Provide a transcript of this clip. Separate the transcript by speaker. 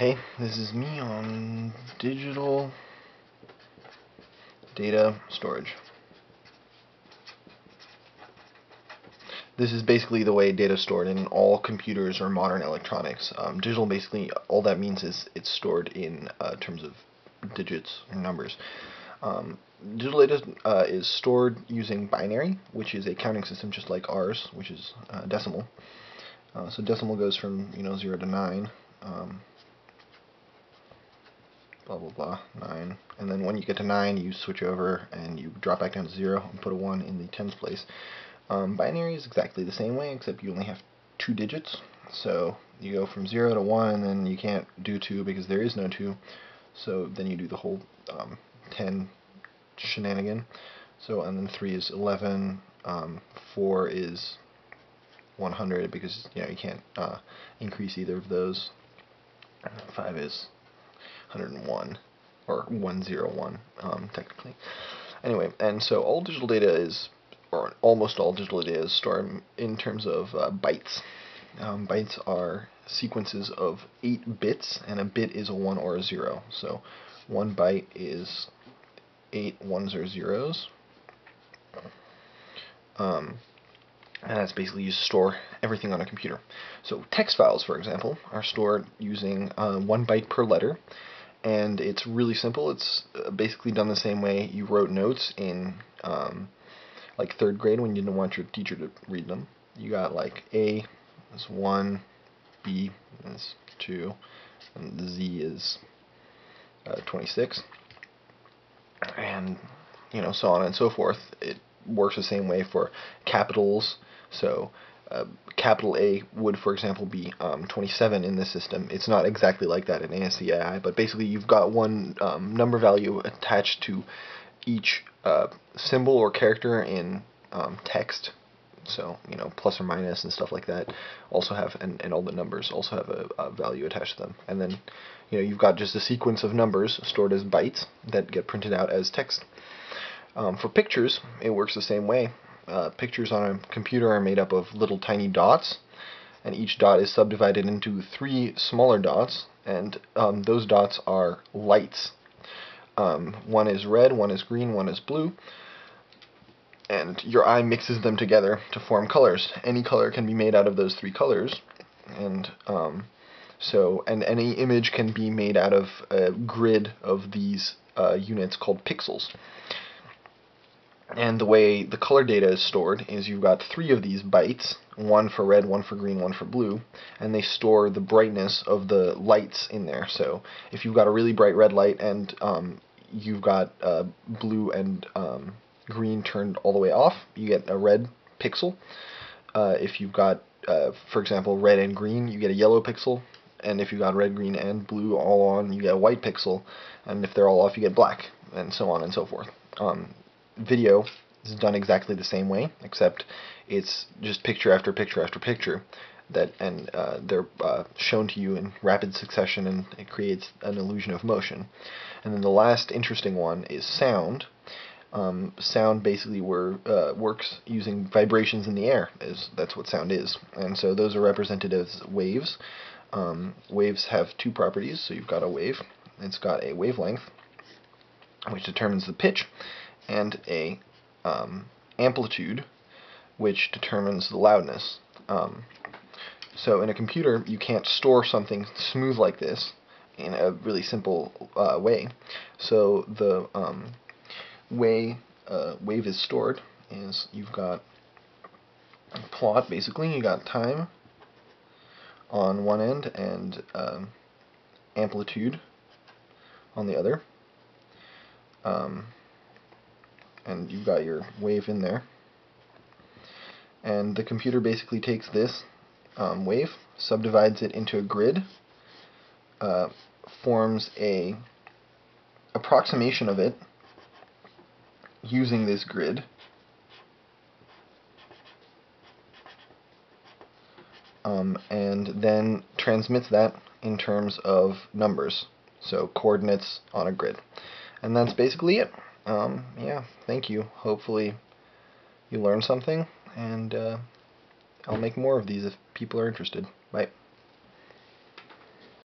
Speaker 1: Hey, this is me on digital data storage. This is basically the way data is stored in all computers or modern electronics. Um, digital basically, all that means is it's stored in uh, terms of digits or numbers. Um, digital data uh, is stored using binary, which is a counting system just like ours, which is uh, decimal. Uh, so decimal goes from you know 0 to 9. Um, blah blah blah, 9. And then when you get to 9, you switch over and you drop back down to 0 and put a 1 in the tens place. Um, binary is exactly the same way, except you only have two digits. So you go from 0 to 1, and then you can't do 2 because there is no 2. So then you do the whole um, 10 shenanigan. So, and then 3 is 11, um, 4 is 100 because you know you can't uh, increase either of those. 5 is 101 or 101 um, technically. Anyway, and so all digital data is, or almost all digital data is stored in terms of uh, bytes. Um, bytes are sequences of 8 bits, and a bit is a 1 or a 0. So one byte is 8 ones or zeros. Um, and that's basically used to store everything on a computer. So text files, for example, are stored using uh, one byte per letter, and it's really simple. It's uh, basically done the same way you wrote notes in um, like third grade when you didn't want your teacher to read them. You got like A is 1, B is 2, and Z is uh, 26, and you know so on and so forth. It works the same way for capitals. So uh, capital A would, for example, be um, 27 in this system. It's not exactly like that in ASCII, but basically you've got one um, number value attached to each uh, symbol or character in um, text. So, you know, plus or minus and stuff like that also have, and, and all the numbers also have a, a value attached to them. And then, you know, you've got just a sequence of numbers stored as bytes that get printed out as text. Um, for pictures, it works the same way uh, pictures on a computer are made up of little tiny dots, and each dot is subdivided into three smaller dots, and um, those dots are lights. Um, one is red, one is green, one is blue, and your eye mixes them together to form colors. Any color can be made out of those three colors, and um, so and any image can be made out of a grid of these uh, units called pixels. And the way the color data is stored is you've got three of these bytes, one for red, one for green, one for blue, and they store the brightness of the lights in there. So if you've got a really bright red light and um, you've got uh, blue and um, green turned all the way off, you get a red pixel. Uh, if you've got, uh, for example, red and green, you get a yellow pixel. And if you've got red, green, and blue all on, you get a white pixel. And if they're all off, you get black, and so on and so forth. Um, video is done exactly the same way, except it's just picture after picture after picture that and uh, they're uh, shown to you in rapid succession and it creates an illusion of motion. And then the last interesting one is sound. Um, sound basically were, uh, works using vibrations in the air. Is that's what sound is, and so those are represented as waves. Um, waves have two properties. So you've got a wave. It's got a wavelength, which determines the pitch, and a um, amplitude, which determines the loudness. Um, so in a computer, you can't store something smooth like this in a really simple uh, way. So the um, way uh, wave is stored is you've got a plot, basically. You got time on one end and um, amplitude on the other. Um, and you've got your wave in there. And the computer basically takes this um, wave, subdivides it into a grid, uh, forms a approximation of it using this grid, um, and then transmits that in terms of numbers, so coordinates on a grid. And that's basically it um, yeah, thank you. Hopefully you learned something, and uh, I'll make more of these if people are interested. Bye.